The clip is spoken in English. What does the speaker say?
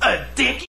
A dick?